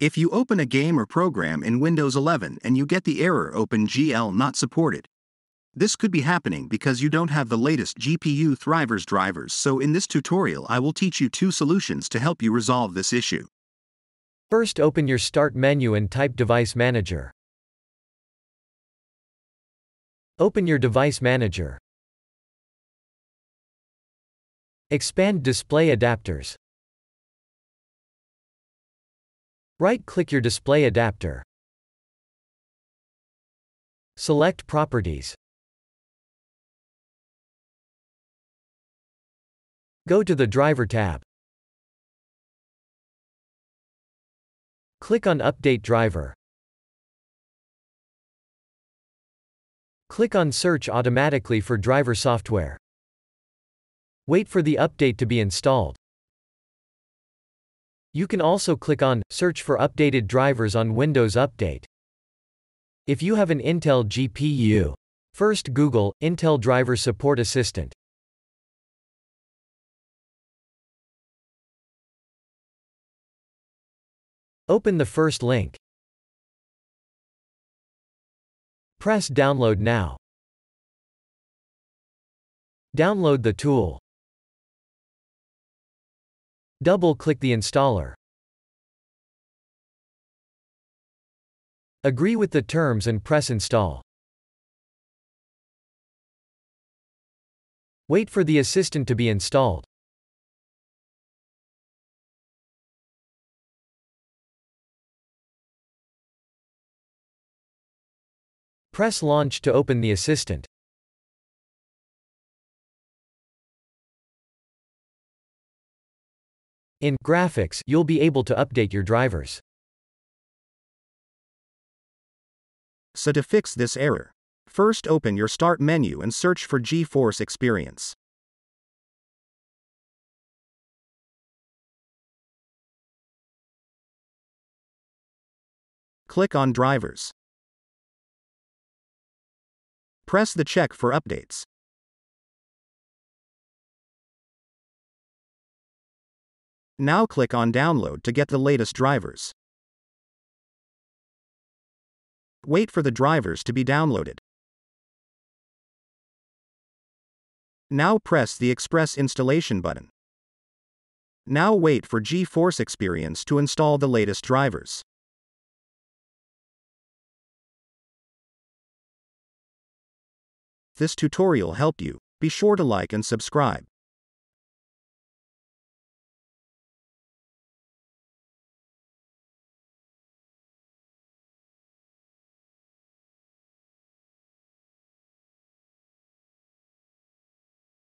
If you open a game or program in Windows 11 and you get the error OpenGL not supported, this could be happening because you don't have the latest GPU Thrivers drivers so in this tutorial I will teach you two solutions to help you resolve this issue. First open your Start menu and type Device Manager. Open your Device Manager. Expand Display Adapters. Right-click your display adapter. Select Properties. Go to the Driver tab. Click on Update Driver. Click on Search automatically for driver software. Wait for the update to be installed. You can also click on Search for updated drivers on Windows Update. If you have an Intel GPU, first Google Intel Driver Support Assistant. Open the first link. Press Download now. Download the tool. Double-click the installer. Agree with the terms and press Install. Wait for the assistant to be installed. Press Launch to open the assistant. In Graphics, you'll be able to update your drivers. So to fix this error, first open your Start menu and search for GeForce Experience. Click on Drivers. Press the check for updates. Now click on Download to get the latest drivers. Wait for the drivers to be downloaded. Now press the Express Installation button. Now wait for GeForce Experience to install the latest drivers. This tutorial helped you. Be sure to like and subscribe.